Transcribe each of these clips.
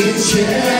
一切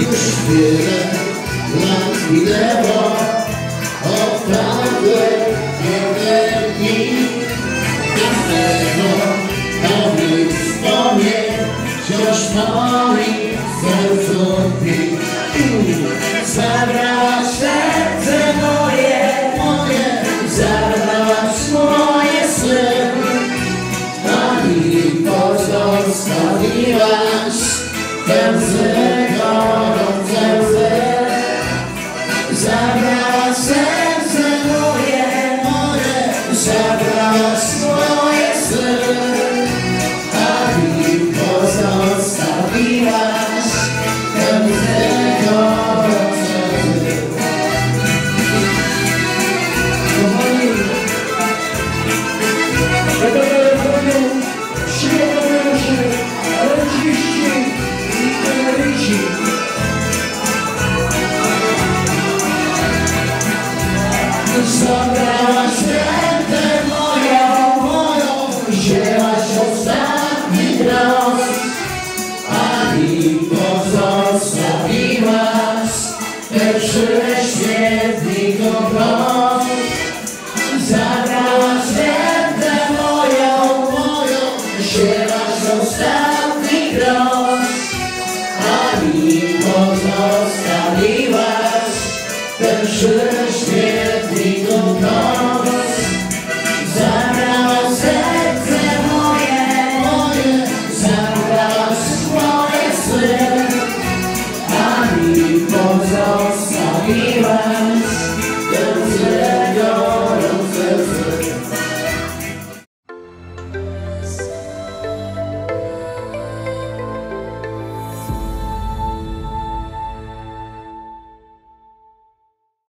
Już wiele lat minęło Wciąż moim sercu tkwi Zabrała serce moje, moje. Zabrała swoje sny. A mi pozostawiłaś Pełzego, pełzego Zabrała świętę moją, moją Wzięłaś ostatni A mi pozostawiłaś Te prześwietniku gros Zabrała świętę moją, moją Wzięłaś ostatni gros A mi Ten silence